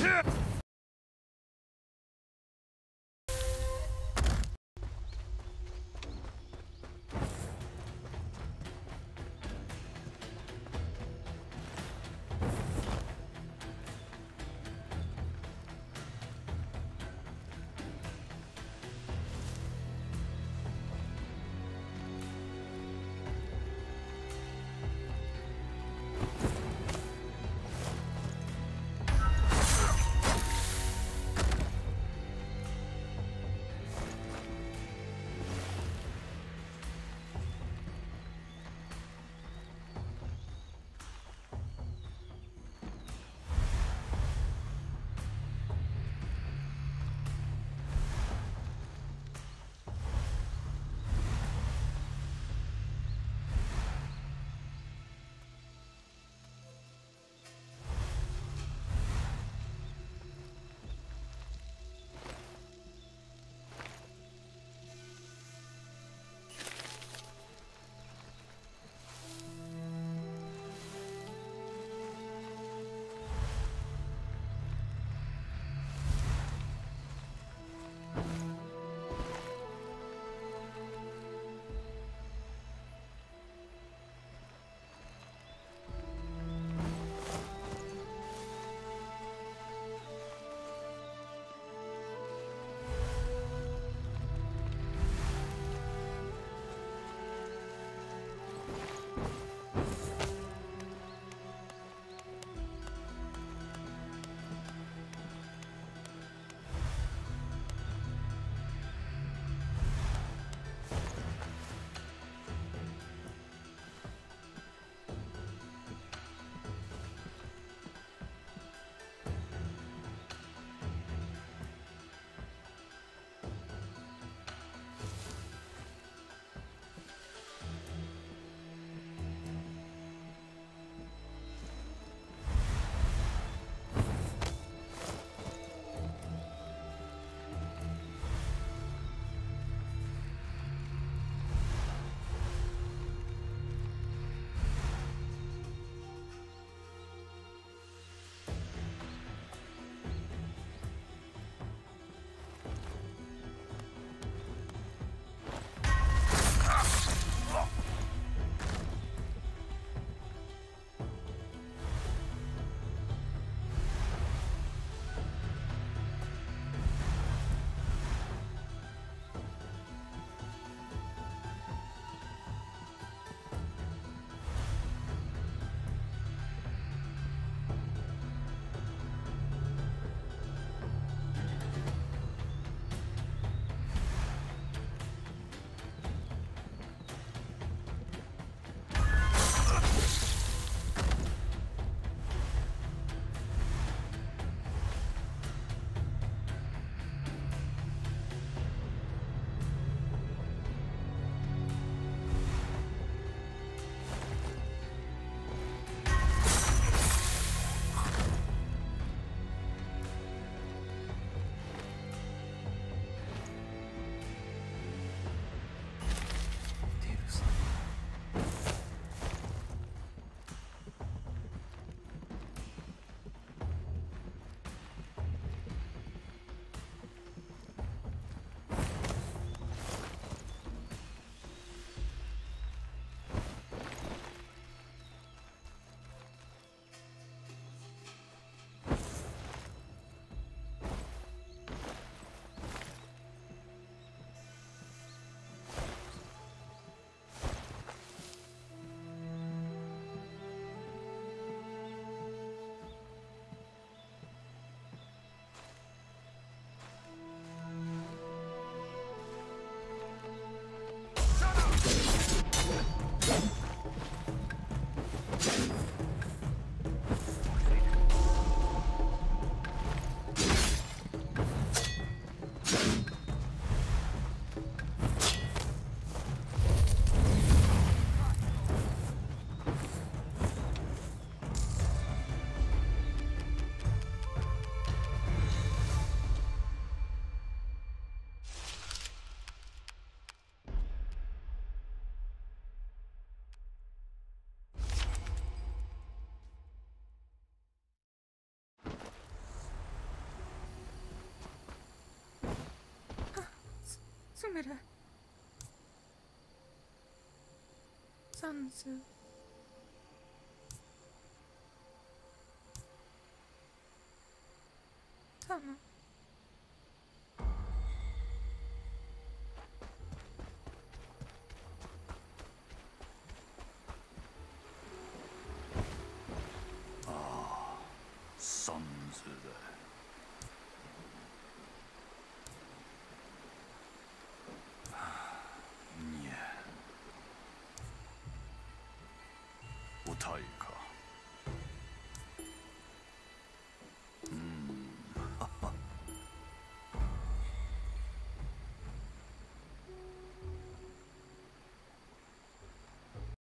Yeah! スメルサンズサム